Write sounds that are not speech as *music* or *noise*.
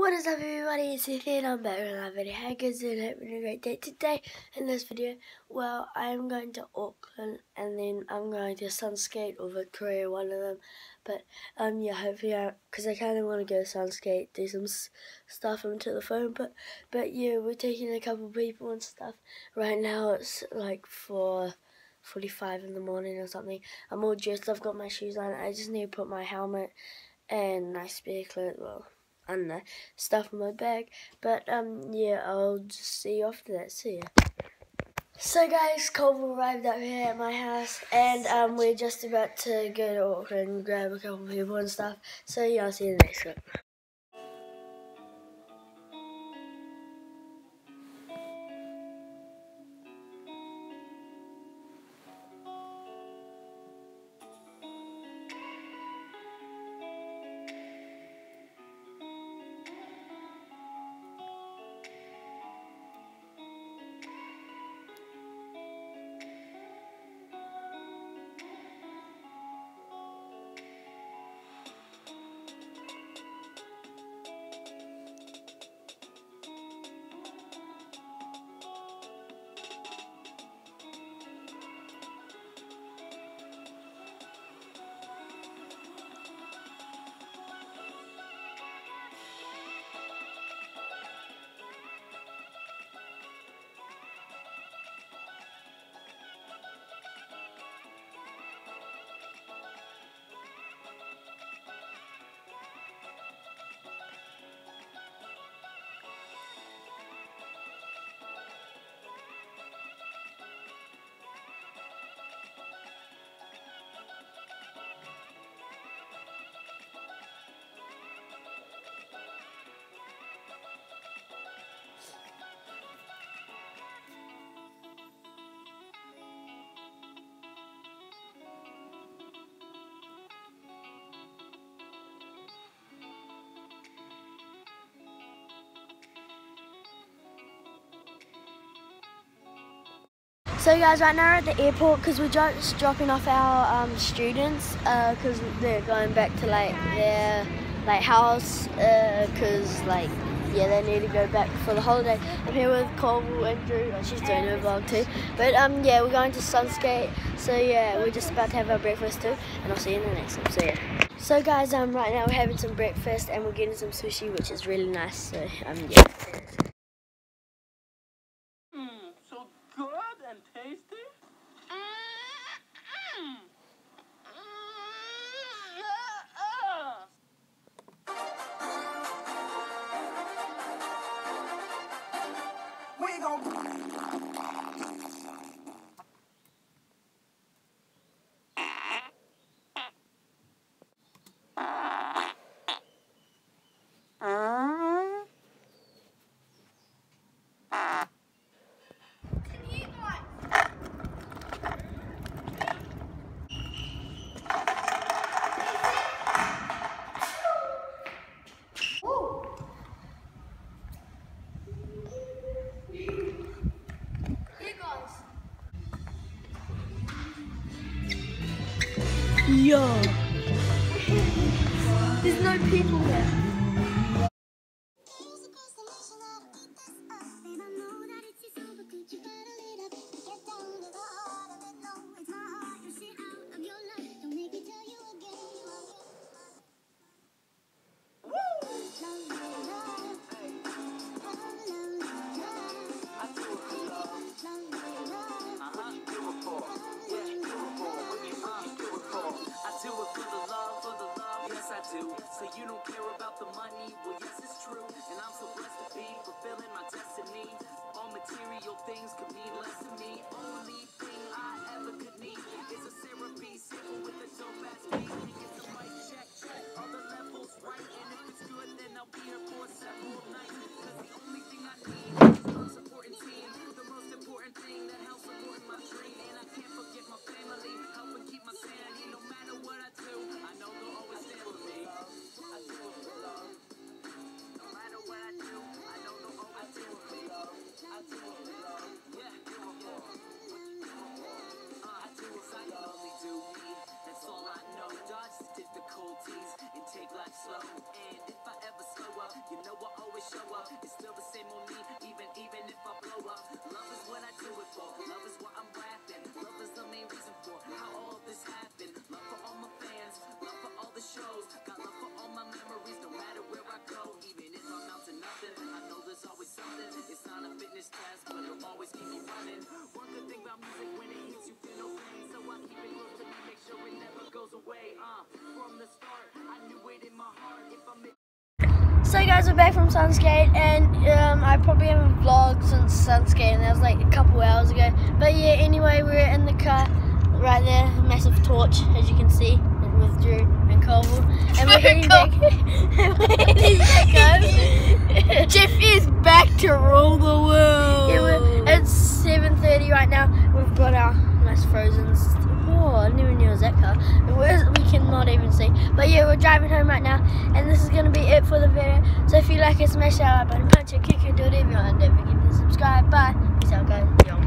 What is up everybody, it's Ethan, I'm back with another video. How guys doing? Having a great day today. In this video, well, I'm going to Auckland and then I'm going to Sunskate or Victoria, one of them. But, um, yeah, hopefully, because I, I kind of want to go Sunskate, do some stuff onto the phone. But, but yeah, we're taking a couple people and stuff. Right now it's like for 45 in the morning or something. I'm all dressed, I've got my shoes on. I just need to put my helmet and my spear clip, well, and the stuff in my bag. But um, yeah, I'll just see you after that. See ya. So guys, Cole arrived up here at my house, and um, we're just about to go to Auckland and grab a couple of people and stuff. So yeah, I'll see you in the next clip. So guys, right now we're at the airport because we're just dropping off our um, students because uh, they're going back to like their like house because uh, like yeah they need to go back for the holiday. I'm here with Cole and Drew. Oh, she's doing her vlog too. But um yeah, we're going to Sunskate. So yeah, we're just about to have our breakfast too, and I'll see you in the next one. So yeah. So guys, um right now we're having some breakfast and we're getting some sushi, which is really nice. So um yeah. Yo. There's no people there. So you don't care about the money? Well, yes, it's true. And I'm so blessed to be fulfilling my destiny. All material things could mean less to me. Only thing I ever could need slow. And if I ever slow up, You know I always show up. It's still the same on me, even even if I blow up. Love is what I do it for. Love is what So guys, we're back from Sunskate, and um, I probably haven't vlogged since Sunskate, and that was like a couple hours ago. But yeah, anyway, we're in the car right there, massive torch, as you can see, with Drew and Colville, and we're heading *laughs* back. *laughs* we're heading back home. Jeff is back to rule the world. Yeah, it's 7.30 right now. We've got our nice frozen. Oh, I never knew it was that even see. But yeah, we're driving home right now, and this is going to be it for the video. So if you like it, smash that like button, punch it, kick it, do whatever you want, and don't forget to subscribe. Bye. Peace out, guys.